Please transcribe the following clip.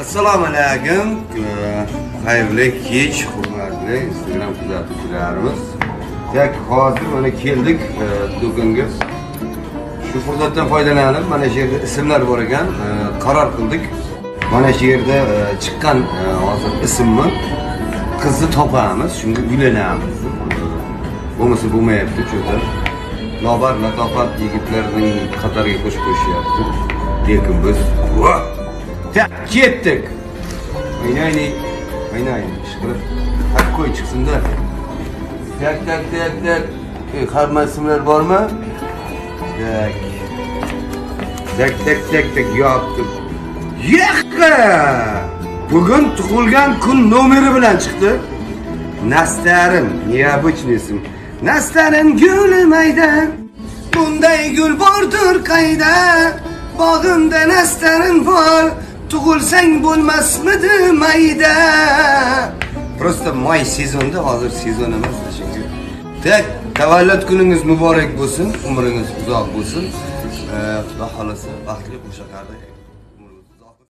assalomu alaykum. Xayrli kech hurmatli instagram kuzatuvchilarimiz. Yak hozir mana keldik e, do'konga shu fursatdan foydalanib mana shu yerda ismlar bor ekan e, qaror qildik. Mana shu yerda e, chiqqan hozir ismni qizni topamiz shunga uylanamiz. Bo'lmasa bo'lmayapti cho'ta lobar latofat yigitlarning qatoriga qo'shib qo'yishyapti lekin biz ketdik o'ynaylik o'ynaylik ishqilib такой chiqsinda tak tak tak tak hamma ismlar bormi tak tak tak tak tak yopdim yoqqa bugun tug'ilgan kun nomeri bilan chiqdi nastarin необычный nastarin guli mayda bunday gul bordir qayda bog'imda nastarin bor tug'ilsang bo'lmasmidi mayda? Просто may sezonda hozir sezon emas shunga. Tak tavallud kuningiz muborak bo'lsin umringiz uzoq bo'lsin. Э, Xudo xohlasa baxtli qo'shiqlarni